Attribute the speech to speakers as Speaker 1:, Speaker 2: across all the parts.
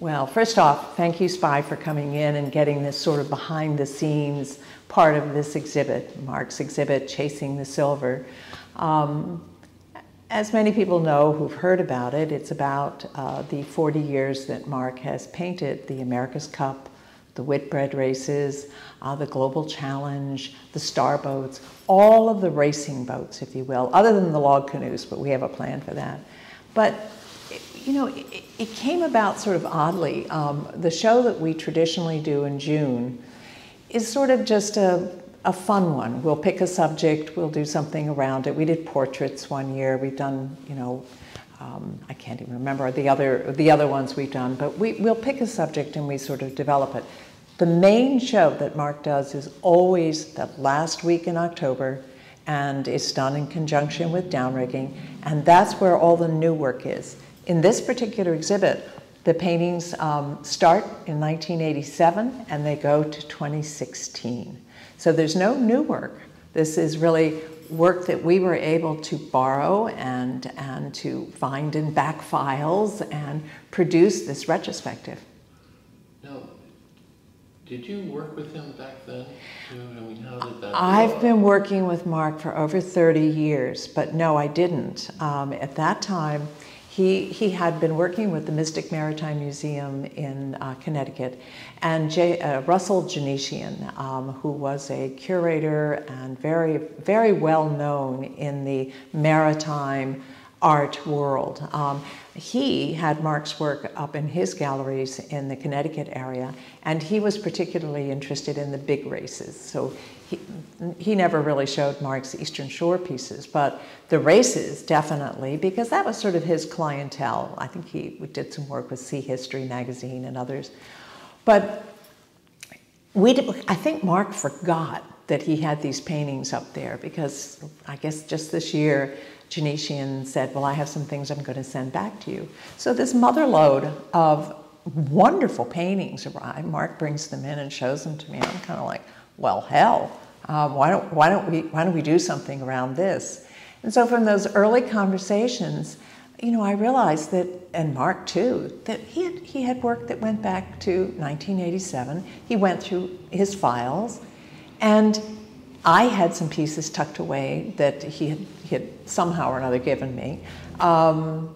Speaker 1: Well, first off, thank you, Spy, for coming in and getting this sort of behind the scenes part of this exhibit, Mark's exhibit, Chasing the Silver. Um, as many people know who've heard about it, it's about uh, the 40 years that Mark has painted the America's Cup, the Whitbread races, uh, the Global Challenge, the Star Boats, all of the racing boats, if you will, other than the log canoes, but we have a plan for that. But, you know, it, it came about sort of oddly. Um, the show that we traditionally do in June is sort of just a a fun one. We'll pick a subject, we'll do something around it. We did portraits one year. We've done, you know, um, I can't even remember the other the other ones we've done, but we, we'll pick a subject and we sort of develop it. The main show that Mark does is always the last week in October, and it's done in conjunction with downrigging, and that's where all the new work is. In this particular exhibit, the paintings um, start in 1987 and they go to 2016. So there's no new work. This is really work that we were able to borrow and, and to find in back files and produce this retrospective.
Speaker 2: Now, did you work with him back then? I mean, how did that
Speaker 1: I've been working with Mark for over 30 years, but no, I didn't. Um, at that time, he, he had been working with the Mystic Maritime Museum in uh, Connecticut, and J, uh, Russell Jinishian, um, who was a curator and very, very well known in the maritime art world. Um, he had Mark's work up in his galleries in the Connecticut area, and he was particularly interested in the big races. So he, he never really showed Mark's Eastern Shore pieces, but the races definitely, because that was sort of his clientele. I think he did some work with Sea History magazine and others. But we did, I think Mark forgot that he had these paintings up there because I guess just this year Jinishian said, Well, I have some things I'm going to send back to you. So this mother load of wonderful paintings arrive. Mark brings them in and shows them to me. I'm kind of like, Well, hell, um, why, don't, why, don't we, why don't we do something around this? And so from those early conversations, you know, I realized that, and Mark too, that he had, he had work that went back to 1987. He went through his files, and I had some pieces tucked away that he had, he had somehow or another given me. Um,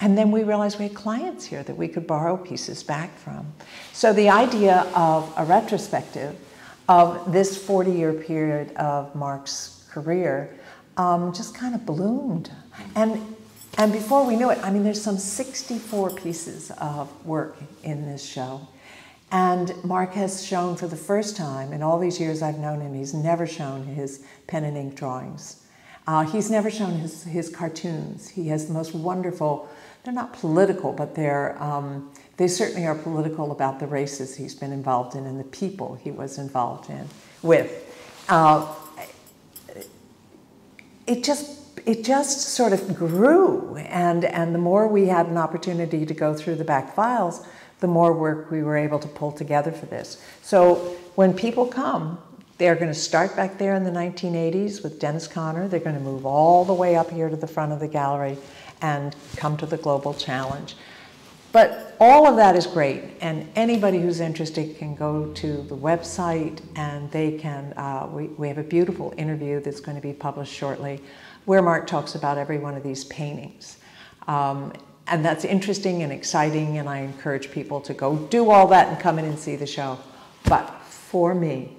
Speaker 1: and then we realized we had clients here that we could borrow pieces back from. So the idea of a retrospective of this 40 year period of Mark's career um, just kind of bloomed. And, and before we knew it, I mean, there's some 64 pieces of work in this show. And Mark has shown for the first time, in all these years I've known him, he's never shown his pen and ink drawings. Uh, he's never shown his, his cartoons. He has the most wonderful, they're not political, but they're, um, they certainly are political about the races he's been involved in and the people he was involved in with. Uh, it just it just sort of grew and and the more we had an opportunity to go through the back files the more work we were able to pull together for this. So when people come, they're going to start back there in the 1980s with Dennis Conner. They're going to move all the way up here to the front of the gallery and come to the Global Challenge. But all of that is great, and anybody who's interested can go to the website and they can. Uh, we, we have a beautiful interview that's going to be published shortly where Mark talks about every one of these paintings. Um, and that's interesting and exciting, and I encourage people to go do all that and come in and see the show. But for me,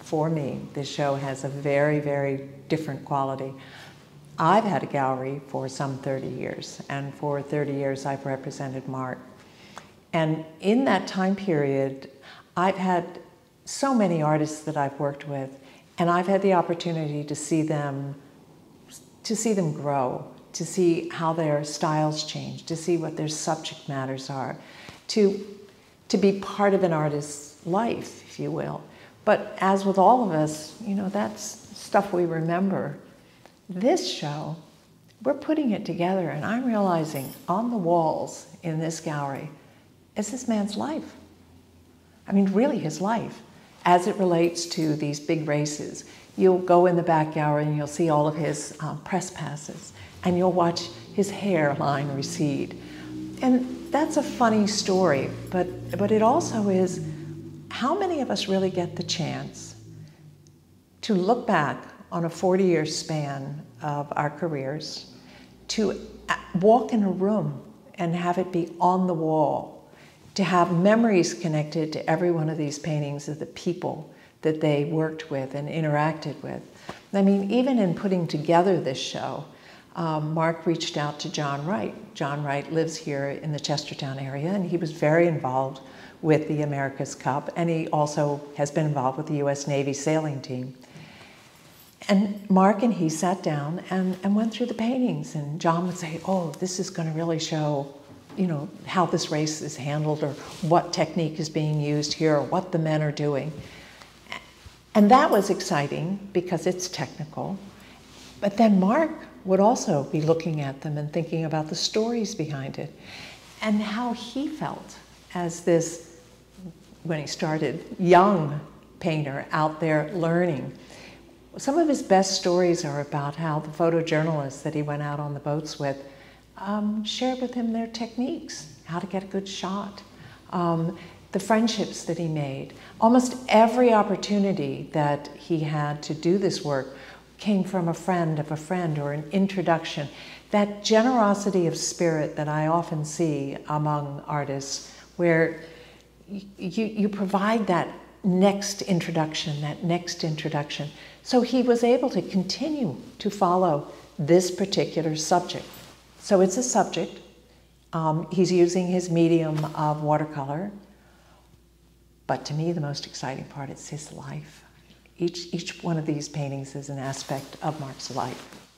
Speaker 1: for me, this show has a very, very different quality. I've had a gallery for some 30 years, and for 30 years I've represented Mark. And in that time period, I've had so many artists that I've worked with, and I've had the opportunity to see them to see them grow to see how their styles change, to see what their subject matters are, to, to be part of an artist's life, if you will. But as with all of us, you know, that's stuff we remember. This show, we're putting it together, and I'm realizing on the walls in this gallery is this man's life. I mean, really his life as it relates to these big races. You'll go in the back gallery and you'll see all of his um, press passes and you'll watch his hairline recede. And that's a funny story, but, but it also is how many of us really get the chance to look back on a 40 year span of our careers, to walk in a room and have it be on the wall, to have memories connected to every one of these paintings of the people that they worked with and interacted with. I mean, even in putting together this show, um, Mark reached out to John Wright. John Wright lives here in the Chestertown area, and he was very involved with the America's Cup, and he also has been involved with the U.S. Navy sailing team. And Mark and he sat down and, and went through the paintings, and John would say, "Oh, this is going to really show, you know, how this race is handled, or what technique is being used here, or what the men are doing." And that was exciting because it's technical. But then Mark would also be looking at them and thinking about the stories behind it and how he felt as this, when he started, young painter out there learning. Some of his best stories are about how the photojournalists that he went out on the boats with um, shared with him their techniques, how to get a good shot, um, the friendships that he made. Almost every opportunity that he had to do this work came from a friend of a friend or an introduction. That generosity of spirit that I often see among artists, where you, you provide that next introduction, that next introduction. So he was able to continue to follow this particular subject. So it's a subject. Um, he's using his medium of watercolor. But to me, the most exciting part is his life. Each, each one of these paintings is an aspect of Mark's life.